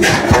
Yeah.